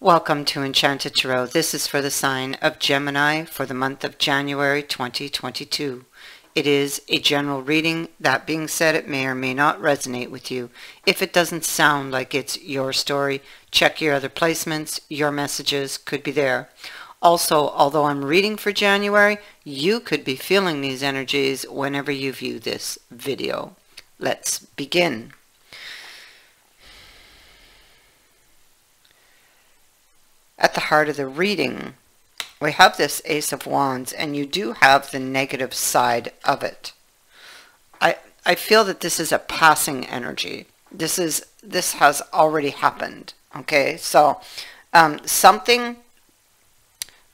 Welcome to Enchanted Tarot. This is for the sign of Gemini for the month of January 2022. It is a general reading. That being said, it may or may not resonate with you. If it doesn't sound like it's your story, check your other placements. Your messages could be there. Also, although I'm reading for January, you could be feeling these energies whenever you view this video. Let's begin. At the heart of the reading, we have this Ace of Wands, and you do have the negative side of it. I, I feel that this is a passing energy. This is this has already happened. Okay, so um, something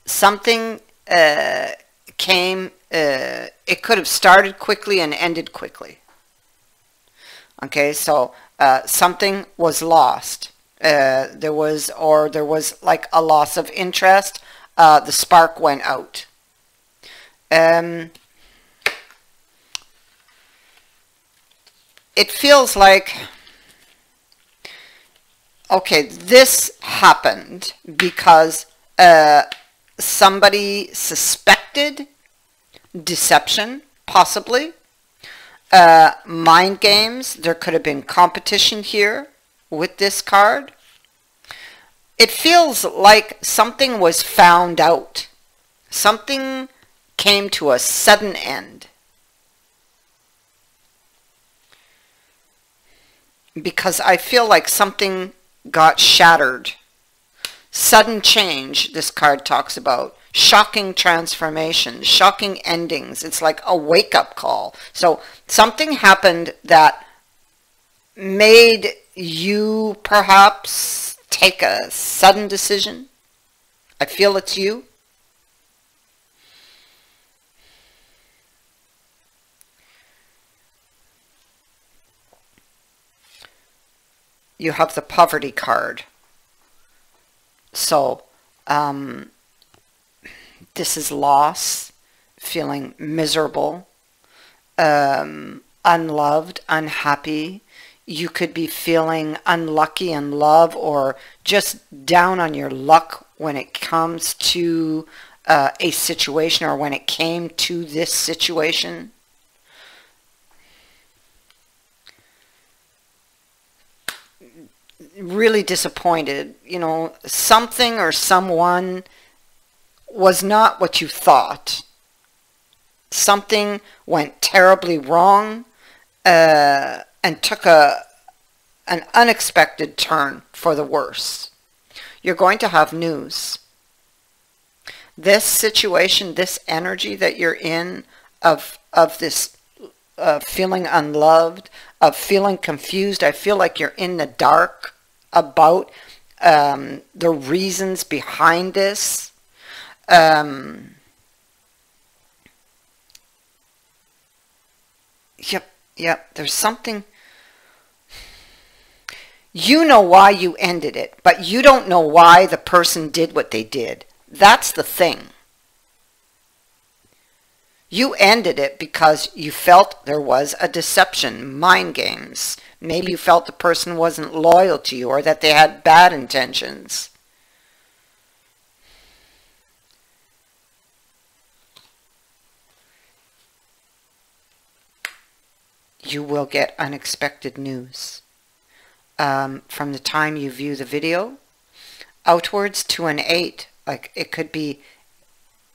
something uh, came. Uh, it could have started quickly and ended quickly. Okay, so uh, something was lost. Uh, there was, or there was like a loss of interest. Uh, the spark went out. Um, it feels like, okay, this happened because uh, somebody suspected deception, possibly. Uh, mind games, there could have been competition here with this card. It feels like something was found out. Something came to a sudden end. Because I feel like something got shattered. Sudden change, this card talks about. Shocking transformation, shocking endings. It's like a wake-up call. So something happened that made you perhaps take a sudden decision? I feel it's you. You have the poverty card. So, um, this is loss, feeling miserable, um, unloved, unhappy, you could be feeling unlucky in love or just down on your luck when it comes to uh, a situation or when it came to this situation. Really disappointed. You know, something or someone was not what you thought. Something went terribly wrong. Uh, and took a an unexpected turn for the worse. You're going to have news. This situation, this energy that you're in of of this uh, feeling unloved, of feeling confused, I feel like you're in the dark about um, the reasons behind this. Um, yep, yep, there's something you know why you ended it, but you don't know why the person did what they did. That's the thing. You ended it because you felt there was a deception, mind games. Maybe you felt the person wasn't loyal to you or that they had bad intentions. You will get unexpected news um, from the time you view the video outwards to an eight. Like it could be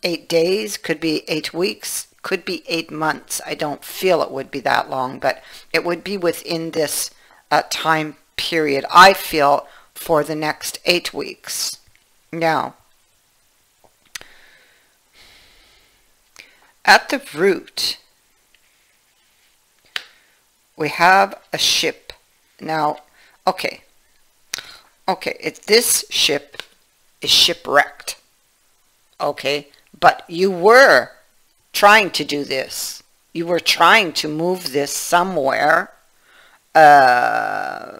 eight days, could be eight weeks, could be eight months. I don't feel it would be that long, but it would be within this uh, time period, I feel, for the next eight weeks. Now, at the root, we have a ship. Now, Okay. Okay, if this ship is shipwrecked. Okay, but you were trying to do this. You were trying to move this somewhere uh,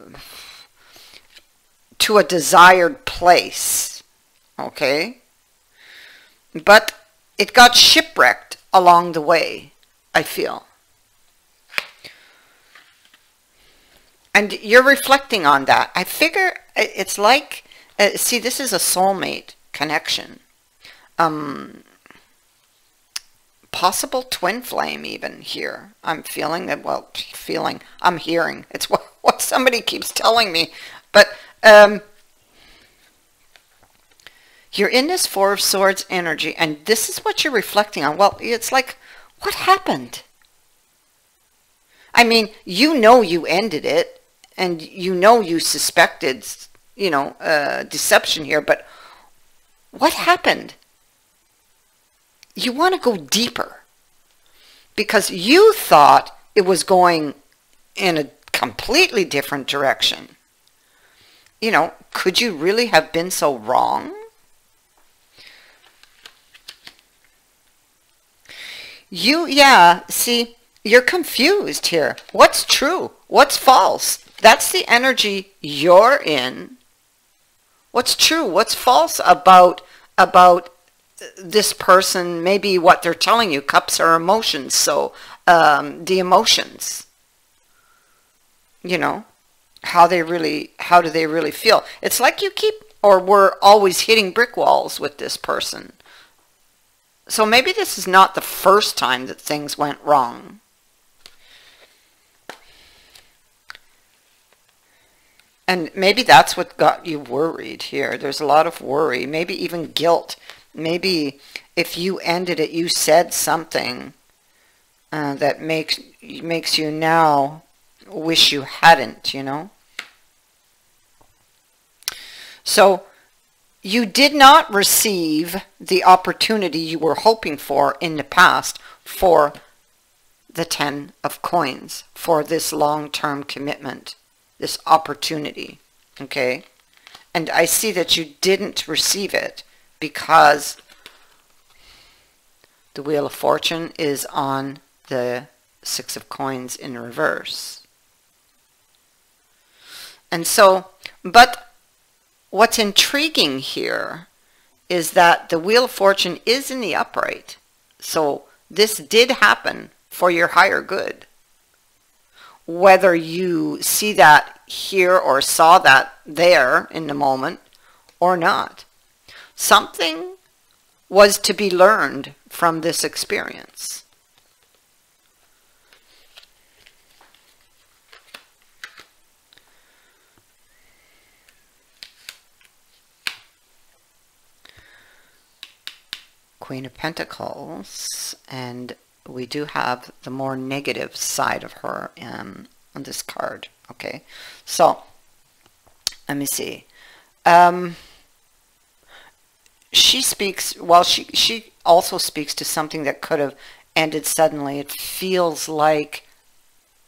to a desired place. Okay? But it got shipwrecked along the way, I feel. And you're reflecting on that. I figure it's like Uh, see, this is a soulmate connection. Um, possible twin flame even here. I'm feeling that, well, feeling, I'm hearing. It's what, what somebody keeps telling me. But um, you're in this Four of Swords energy, and this is what you're reflecting on. Well, it's like, what happened? I mean, you know you ended it, and you know you suspected, you know, uh, deception here, but what happened? You want to go deeper because you thought it was going in a completely different direction. You know, could you really have been so wrong? You, yeah, see, you're confused here. What's true? What's false? That's the energy you're in. What's true? What's false about about this person? Maybe what they're telling you. Cups are emotions, so um, the emotions. You know, how they really, how do they really feel? It's like you keep, or we're always hitting brick walls with this person. So maybe this is not the first time that things went wrong. And maybe that's what got you worried here. There's a lot of worry, maybe even guilt. Maybe if you ended it, you said something uh, that makes makes you now wish you hadn't, you know? So you did not receive the opportunity you were hoping for in the past for the Ten of Coins, for this long-term commitment, this opportunity, okay? And I see that you didn't receive it because the Wheel of Fortune is on the Six of Coins in reverse. And so, but What's intriguing here is that the Wheel of Fortune is in the upright. So this did happen for your higher good. Whether you see that here or saw that there in the moment or not. Something was to be learned from this experience. Queen of Pentacles, and we do have the more negative side of her um, on this card. Okay, so let me see. Um, she speaks, well, she, she also speaks to something that could have ended suddenly. It feels like,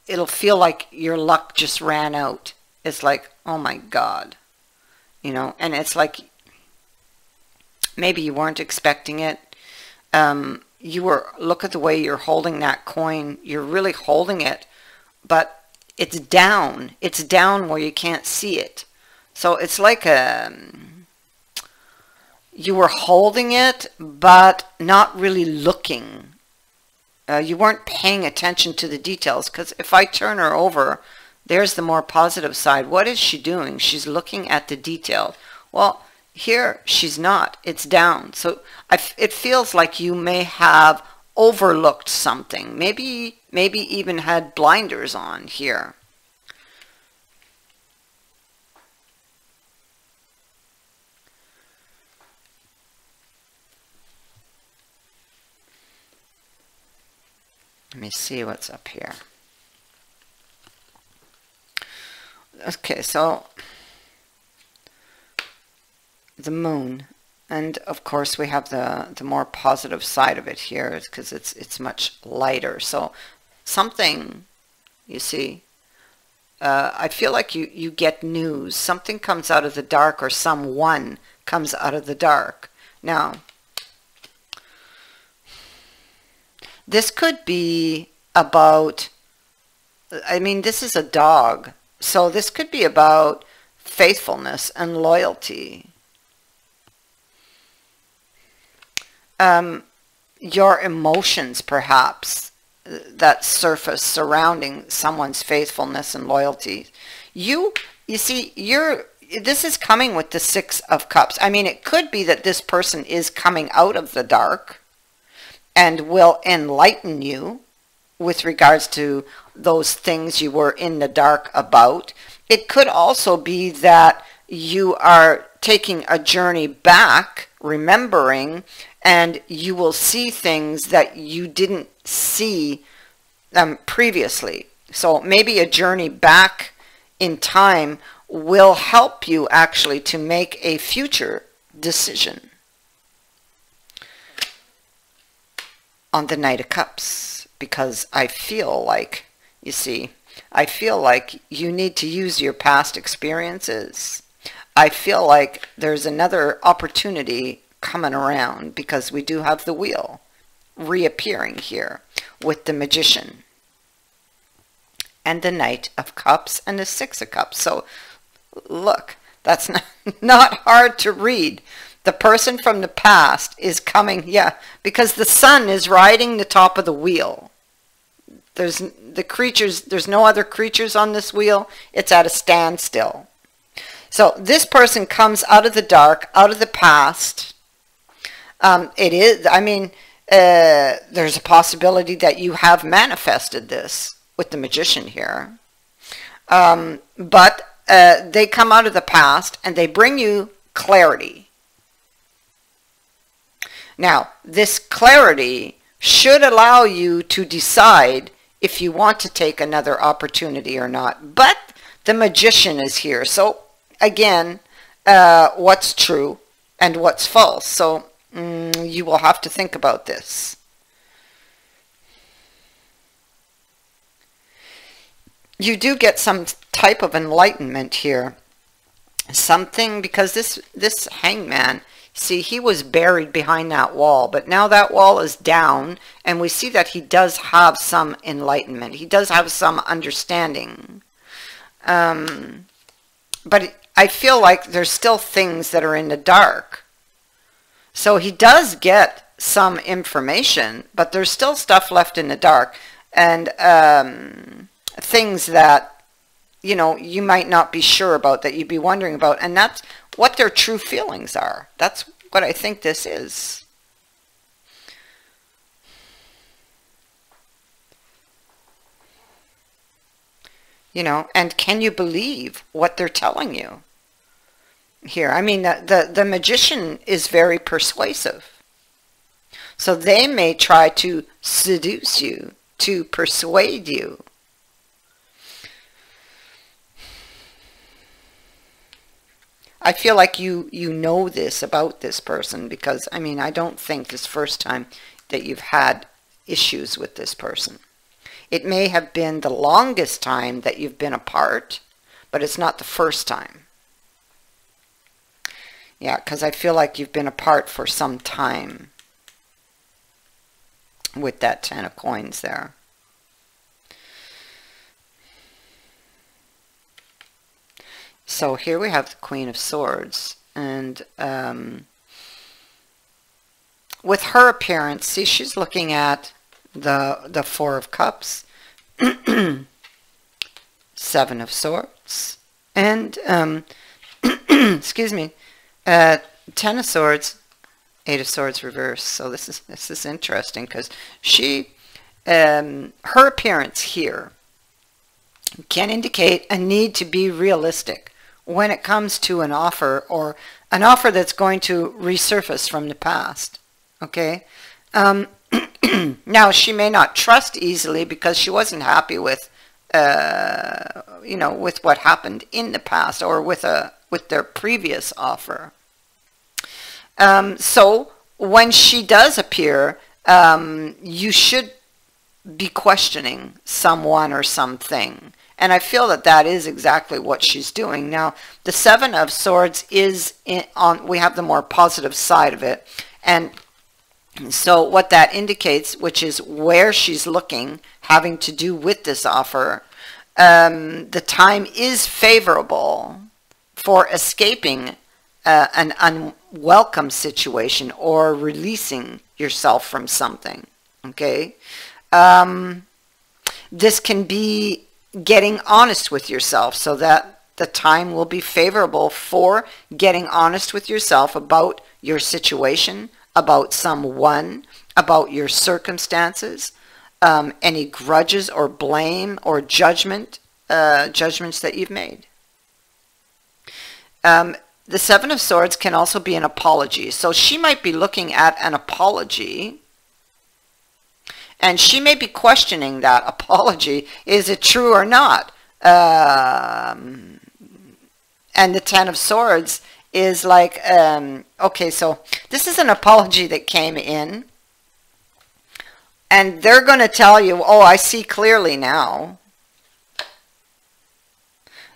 it'll feel like your luck just ran out. It's like, oh my God. You know, and it's like, maybe you weren't expecting it um, you were, look at the way you're holding that coin. You're really holding it, but it's down. It's down where you can't see it. So it's like a, um, you were holding it, but not really looking. Uh, you weren't paying attention to the details because if I turn her over, there's the more positive side. What is she doing? She's looking at the detail. Well, here, she's not. It's down. So it feels like you may have overlooked something. Maybe, maybe even had blinders on here. Let me see what's up here. Okay, so the moon. And of course we have the, the more positive side of it here because it's, it's much lighter. So something, you see, uh, I feel like you, you get news. Something comes out of the dark or someone comes out of the dark. Now, this could be about, I mean, this is a dog. So this could be about faithfulness and loyalty. Um, your emotions perhaps that surface surrounding someone's faithfulness and loyalty. You, you see, you're, this is coming with the Six of Cups. I mean, it could be that this person is coming out of the dark and will enlighten you with regards to those things you were in the dark about. It could also be that you are taking a journey back, remembering, and you will see things that you didn't see um, previously. So maybe a journey back in time will help you actually to make a future decision. On the Knight of Cups, because I feel like, you see, I feel like you need to use your past experiences. I feel like there's another opportunity coming around because we do have the wheel reappearing here with the magician and the knight of cups and the six of cups. So look that's not, not hard to read. The person from the past is coming yeah because the sun is riding the top of the wheel. There's the creatures there's no other creatures on this wheel. It's at a standstill. So this person comes out of the dark out of the past um, it is i mean uh, there's a possibility that you have manifested this with the magician here um, but uh, they come out of the past and they bring you clarity now this clarity should allow you to decide if you want to take another opportunity or not. But the magician is here. So again, uh, what's true and what's false. So mm, you will have to think about this. You do get some type of enlightenment here. Something, because this, this hangman See, he was buried behind that wall, but now that wall is down, and we see that he does have some enlightenment. He does have some understanding. Um, but I feel like there's still things that are in the dark. So he does get some information, but there's still stuff left in the dark, and um, things that, you know, you might not be sure about, that you'd be wondering about, and that's what their true feelings are. That's what I think this is. You know, and can you believe what they're telling you? Here, I mean, the, the, the magician is very persuasive. So they may try to seduce you, to persuade you. I feel like you you know this about this person because I mean I don't think this first time that you've had issues with this person. It may have been the longest time that you've been apart, but it's not the first time. Yeah, because I feel like you've been apart for some time with that Ten of Coins there. So here we have the Queen of Swords. And um, with her appearance, see, she's looking at the, the Four of Cups, Seven of Swords, and, um, excuse me, uh, Ten of Swords, Eight of Swords reverse. So this is, this is interesting because she, um, her appearance here can indicate a need to be realistic when it comes to an offer or an offer that's going to resurface from the past. Okay. Um, now she may not trust easily because she wasn't happy with, uh, you know, with what happened in the past or with a with their previous offer. Um, so when she does appear, um, you should be questioning someone or something. And I feel that that is exactly what she's doing. Now, the Seven of Swords is in, on, we have the more positive side of it. And so what that indicates, which is where she's looking, having to do with this offer, um, the time is favorable for escaping uh, an unwelcome situation or releasing yourself from something. Okay? Um, this can be getting honest with yourself so that the time will be favorable for getting honest with yourself about your situation, about someone, about your circumstances, um, any grudges or blame or judgment, uh, judgments that you've made. Um, the Seven of Swords can also be an apology. So she might be looking at an apology and she may be questioning that apology. Is it true or not? Um, and the Ten of Swords is like, um, okay, so this is an apology that came in. And they're going to tell you, oh, I see clearly now.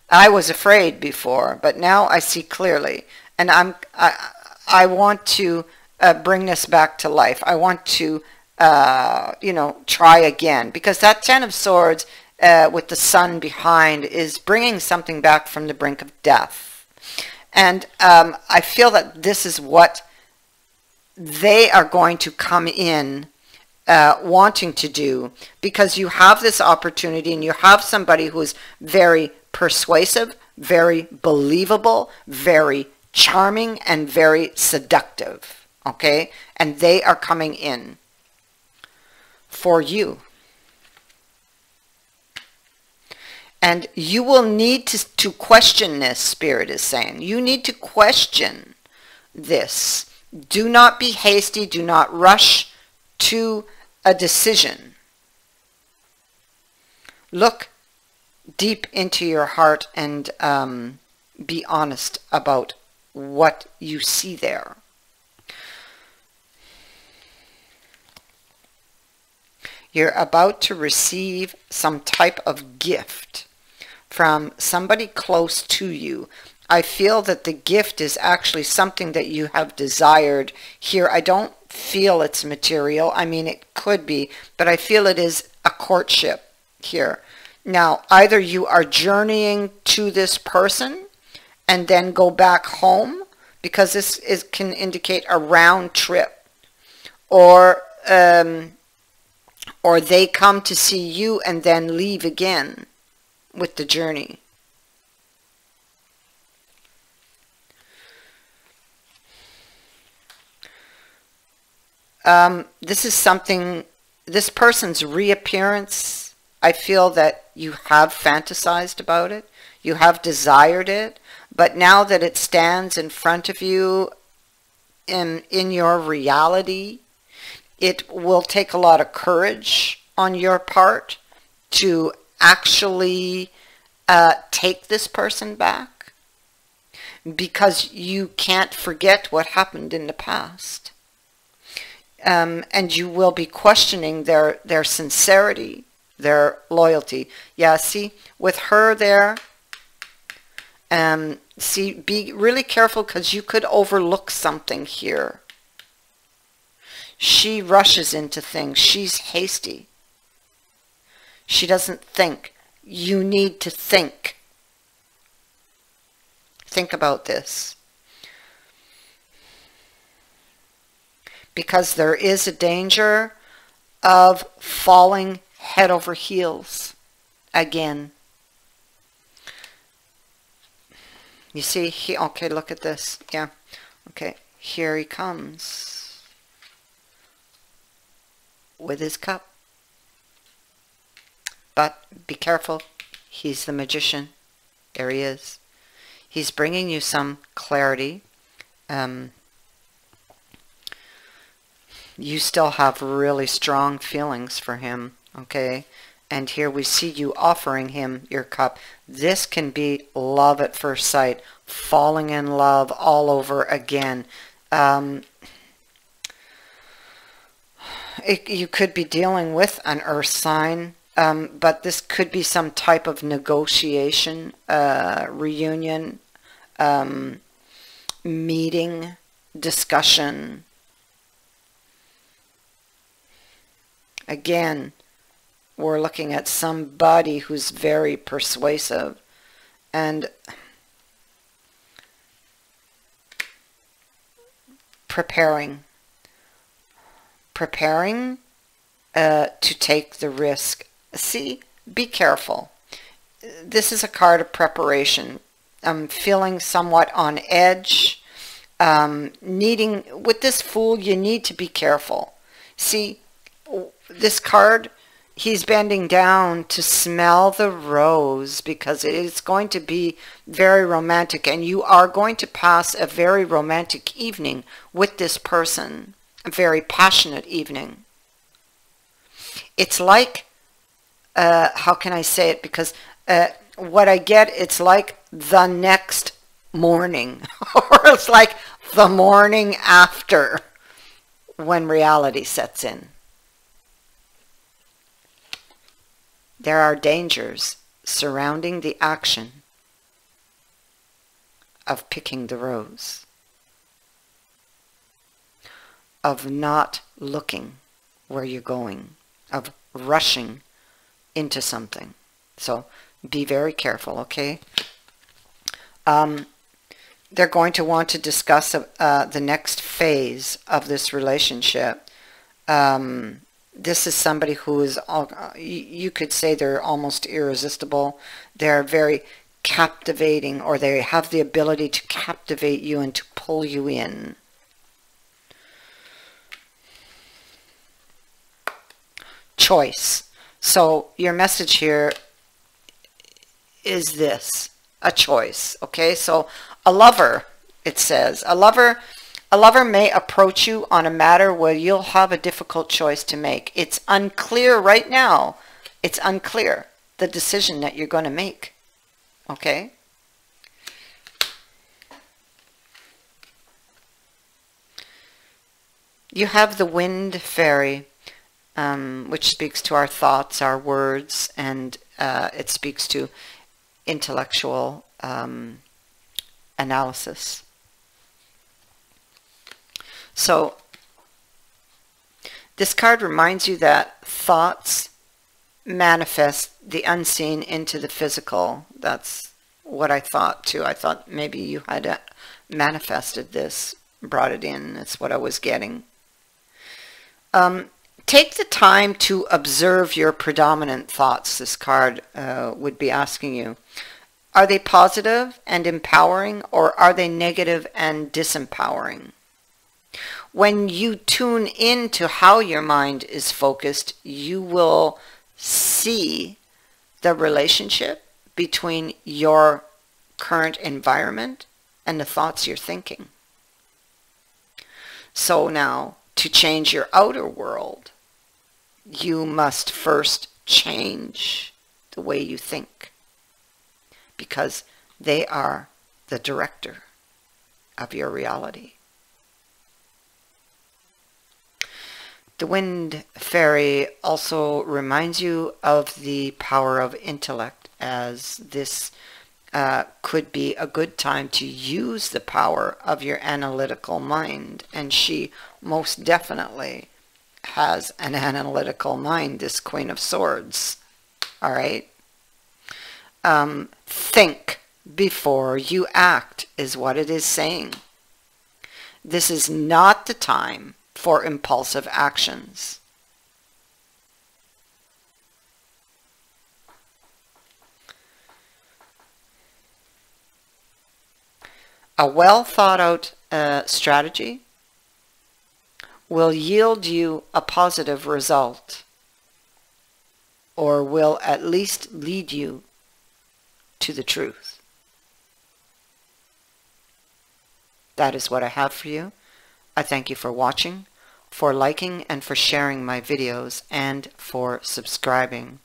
I was afraid before, but now I see clearly. And I'm, I, I want to uh, bring this back to life. I want to, uh, you know, try again. Because that Ten of Swords uh, with the sun behind is bringing something back from the brink of death. And um, I feel that this is what they are going to come in uh, wanting to do because you have this opportunity and you have somebody who is very persuasive, very believable, very charming, and very seductive. Okay? And they are coming in for you. And you will need to, to question this, Spirit is saying. You need to question this. Do not be hasty. Do not rush to a decision. Look deep into your heart and um, be honest about what you see there. You're about to receive some type of gift from somebody close to you. I feel that the gift is actually something that you have desired here. I don't feel it's material. I mean, it could be, but I feel it is a courtship here. Now, either you are journeying to this person and then go back home, because this is, can indicate a round trip, or um, or they come to see you and then leave again with the journey. Um, this is something, this person's reappearance I feel that you have fantasized about it, you have desired it, but now that it stands in front of you in, in your reality, it will take a lot of courage on your part to actually uh, take this person back because you can't forget what happened in the past. Um, and you will be questioning their, their sincerity, their loyalty. Yeah, see, with her there, um, see, be really careful because you could overlook something here. She rushes into things. She's hasty. She doesn't think. You need to think. Think about this. Because there is a danger of falling head over heels again. You see, he, okay, look at this. Yeah, okay, here he comes with his cup. But be careful, he's the magician. There he is. He's bringing you some clarity. Um, you still have really strong feelings for him okay? And here we see you offering him your cup. This can be love at first sight, falling in love all over again. Um, it, you could be dealing with an earth sign, um, but this could be some type of negotiation, uh, reunion, um, meeting, discussion. Again, we're looking at somebody who's very persuasive. And preparing. Preparing uh, to take the risk. See be careful. This is a card of preparation. I'm feeling somewhat on edge, um, needing, with this Fool, you need to be careful. See, this card, he's bending down to smell the rose because it is going to be very romantic and you are going to pass a very romantic evening with this person, a very passionate evening. It's like, uh, how can I say it? Because uh, what I get, it's like the next morning or it's like the morning after when reality sets in. There are dangers surrounding the action of picking the rose, of not looking where you're going, of rushing into something. So be very careful, okay? Um, they're going to want to discuss uh, the next phase of this relationship. Um, this is somebody who is, uh, you could say they're almost irresistible. They're very captivating or they have the ability to captivate you and to pull you in. Choice. So your message here is this, a choice. Okay, so a lover, it says, a lover a lover may approach you on a matter where you'll have a difficult choice to make. It's unclear right now. It's unclear the decision that you're going to make. Okay? You have the wind fairy, um, which speaks to our thoughts, our words, and uh, it speaks to intellectual um, analysis. So this card reminds you that thoughts manifest the unseen into the physical. That's what I thought too. I thought maybe you had uh, manifested this, brought it in. That's what I was getting. Um, take the time to observe your predominant thoughts, this card uh, would be asking you. Are they positive and empowering or are they negative and disempowering? When you tune into how your mind is focused, you will see the relationship between your current environment and the thoughts you're thinking. So now, to change your outer world, you must first change the way you think because they are the director of your reality. The wind fairy also reminds you of the power of intellect as this uh, could be a good time to use the power of your analytical mind. And she most definitely has an analytical mind, this Queen of Swords. All right? Um, think before you act is what it is saying. This is not the time for impulsive actions. A well thought out uh, strategy will yield you a positive result or will at least lead you to the truth. That is what I have for you. I thank you for watching, for liking and for sharing my videos, and for subscribing.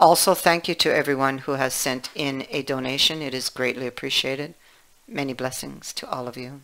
Also, thank you to everyone who has sent in a donation. It is greatly appreciated. Many blessings to all of you.